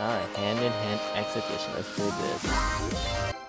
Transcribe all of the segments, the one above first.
Alright, hand in hand exhibition. Let's do this.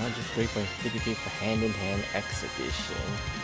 Alright, 103.53 for hand in hand exhibition.